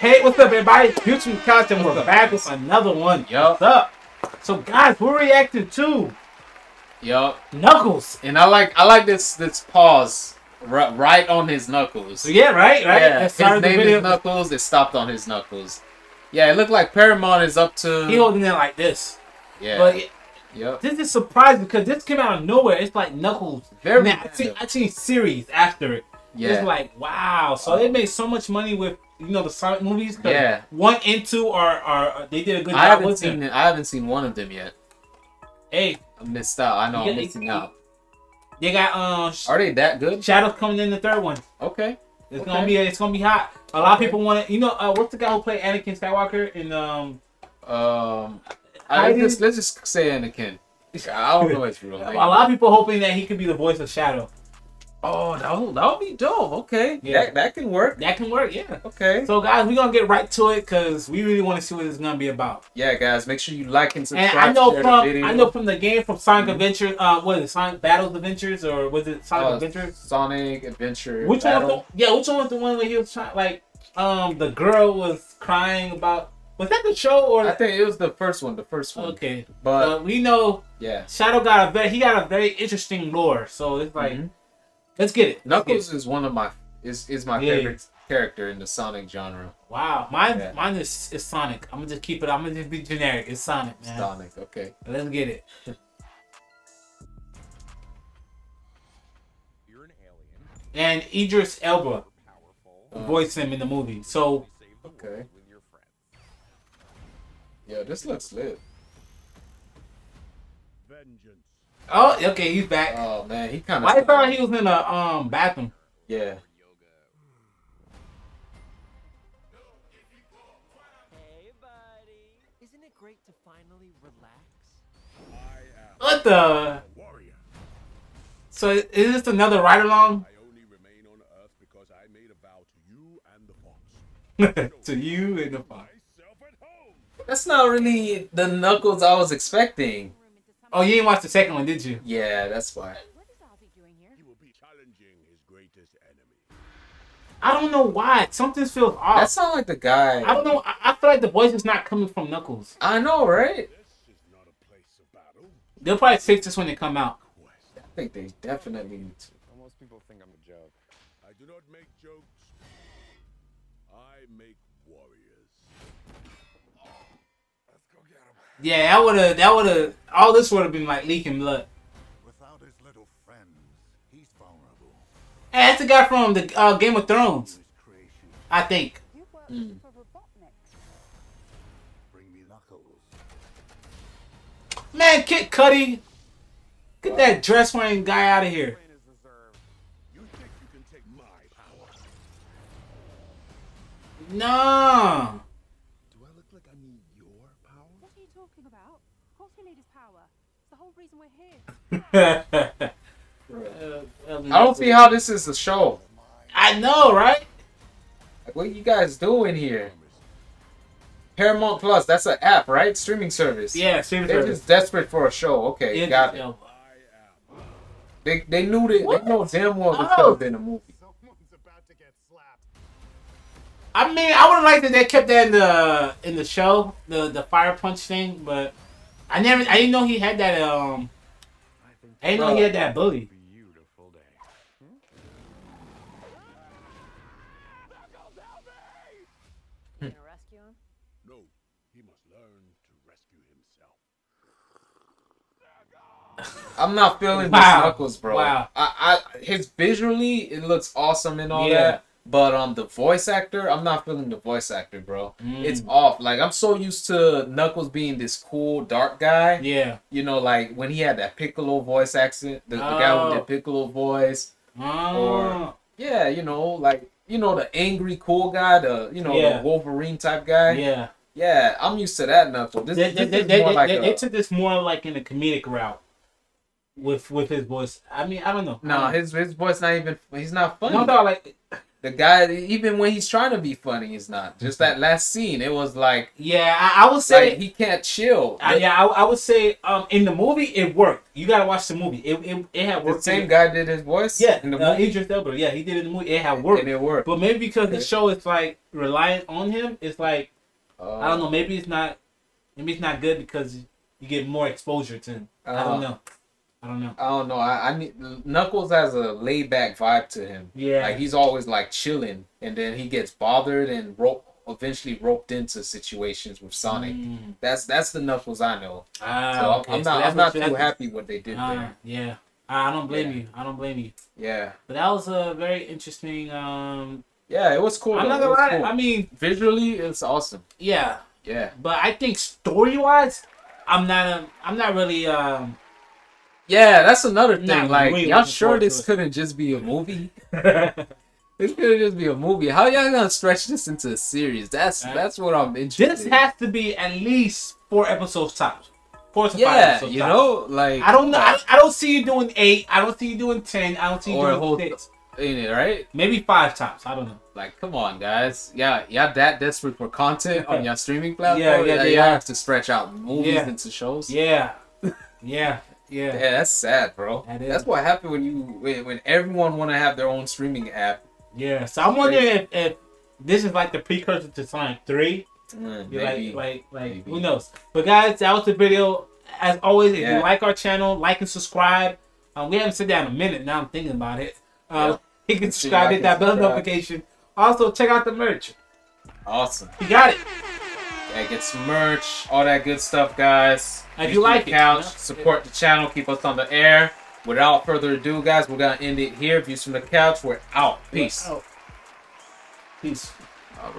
Hey, what's up, everybody? YouTube Couch, and we're back with another one. Yup. What's up? So, guys, we're reacting to Yup. Knuckles. And I like I like this this pause right, right on his knuckles. Yeah, right, right. Yeah, his name video. is Knuckles. It stopped on his knuckles. Yeah, it looked like Paramount is up to. He holding it like this. yeah. But it- yep. this is surprising because this came out of nowhere. It's like Knuckles. Very Now, I seen, I seen series after it. Yeah. It's like wow. So they made so much money with you know the Sonic movies. Yeah. One and two are are they did a good I job haven't seen them. I haven't seen one of them yet. Hey, I missed out. I know I'm missing out. they got um Are they that good? Shadows coming in the third one. Okay. It's Okay. gonna be it's gonna be hot. A lot of people want to you know uh, what's the guy who played Anakin Skywalker in um Um. I, I let's, just, let's just say Anakin. I don't know his real a lot of people hoping that he could be the voice of Shadow. Oh, that would, that would be dope. Okay. Yeah. That, that can work. That can work, yeah. Okay. So guys, we're gonna get right to it because we really want to see what it's gonna be about. Yeah, guys, make sure you like and subscribe. And I know from. I know from the game from Sonic Mhm. Adventure, uh, what is it, Sonic Battles Adventures or was it Sonic Uh, Adventures? Sonic Adventure. Which one? The, yeah, which one was the one where he was trying like um the girl was crying about? Was that the show or? I think it was the first one. The first one. okay, But uh, we know yeah, Shadow got a very he got a very interesting lore, so it's like Mhm. Let's get it. Let's get Knuckles is one of my is is my Yeah. favorite character in the Sonic genre. Wow, mine Yeah. mine is, is Sonic. I'm gonna just keep it. I'm gonna just be generic. It's Sonic, man. Sonic. Okay. Let's get it. You're an alien, And Idris Elba powerful. Uh, voiced him in the movie. So Okay. with your friends. Yeah, this looks lit. Vengeance. Oh, okay, he's back. Oh man, he kind Why I of. thought he was in a um bathroom? Yeah. Hey, buddy. Isn't it great to finally relax? What the? warrior. So is this another ride along I only remain on Earth because I made a vow to you and the Fox. to you and the fox? Myself at home. That's not really the Knuckles I was expecting. Oh, you didn't watch the second one, did you? Yeah, that's why. What is Ozzy doing here? He will be challenging his greatest enemy. I don't know why. Something feels off. That off. sounds like the guy. I don't know. I, I feel like the voice is not coming from Knuckles. I know, right? This is not a place of battle. They'll probably fix this when they come out. I think they definitely need to. Most people think I'm a joke. I do not make jokes. I make warriors. Let's go get him. Yeah, that would have. That would have. All this would have been like leaking blood. Without his little friends, he's vulnerable Hey, that's the guy from the uh, Game of Thrones, to his creation. I think. Mm. Bring me Knuckles. Man, Kid Cudi, get that dress wearing guy out of here. Reign is reserved. You think you can take my power? No. Do I look like I need your power? What are you talking about? Of course we need his power. It's the whole I don't see how this is a show. I know, right? Like, what you guys doing here? Paramount Plus, that's an app, right? Streaming service. Yeah, seriously. They're just desperate for a show. Okay, got it. They they knew that What? they know damn well this Oh. in the movie. About to get. I mean, I would have liked that they kept that in the in the show, the the fire punch thing, but I never, I didn't know he had that. Um, Hmm. I think I know he had that ability. beautiful day. You gonna rescue him? No, he must learn to rescue himself. I'm not feeling Wow. this Knuckles, bro. Wow. I, I his visually it looks awesome and all Yeah. that. But um the voice actor, I'm not feeling the voice actor, bro. Mm. It's off. Like I'm so used to Knuckles being this cool dark guy. Yeah. You know, like when he had that Piccolo voice accent, the, the guy Oh. with the Piccolo voice. Oh. Yeah, you know, like you know the angry cool guy, the you know Yeah. the Wolverine type guy. yeah. Yeah, I'm used to that Knuckles. This, They, this they, is they, like they, a, took this more like in a comedic route with with his voice. I mean, I don't know. no, his his voice not even he's not funny. No, no, like the guy, even when he's trying to be funny, he's not. Just that last scene, it was like, Yeah, I, I would say like he can't chill. Uh, yeah, I, I would say um in the movie it worked. You gotta watch the movie. It it, it had worked. the same guy did his voice. Yeah, in the uh, movie, Idris Elba. Yeah, he did it in the movie. It had worked. and it worked. But maybe because the show is like reliant on him, it's like Uh, I don't know. Maybe it's not. Maybe it's not good because you get more exposure to him. I Uh, don't know. I don't know. I don't know. I, I need Knuckles has a laid back vibe to him. Yeah. Like he's always like chilling, and then he gets bothered and rope eventually roped into situations with Sonic. Mm. That's that's the Knuckles I know. Ah, So okay. I'm not that's I'm not too happy what they did Ah, there. yeah. I I don't blame Yeah. you. I don't blame you. Yeah, But that was a very interesting. Um, yeah, it was cool. I'm though. not gonna lie. cool. I mean, visually, it's awesome. yeah. Yeah, But I think story wise, I'm not. A, I'm not really. Um, yeah, that's another thing. Not like, really y'all sure this couldn't just be a movie? This couldn't just be a movie. How y'all gonna stretch this into a series? That's that's what I'm interested. this in. has to be at least four episodes tops. Four to five yeah, you tops. know, like I don't know. I, I don't see you doing eight. I don't see you doing ten. I don't see you Or a doing whole- six. ain't it right? Maybe five tops. I don't know. Like, come on, guys. Yeah, y'all that desperate for content on your streaming platform? Yeah, yeah, yeah, y'all have to stretch out movies Yeah. into shows. Yeah, yeah, yeah. Yeah, that's sad, bro. That is. That's what happened when you when, when everyone want to have their own streaming app. Yeah. So I'm wondering if, if this is like the precursor to Sonic Three. Mm, maybe. Like, like, like, Maybe. who knows? But guys, that was the video. As always, if Yeah. you like our channel, like and subscribe. Um, we haven't sit down a minute. Now I'm thinking about it. Uh, you can subscribe, hit that and bell notification. Also, check out the merch. awesome. You got it. Yeah, get some merch, all that good stuff, guys. If you the like it, couch, know? support the channel, keep us on the air. Without further ado, guys, we're gonna end it here. Views from the couch, we're out. Peace. Oh. Peace. All right.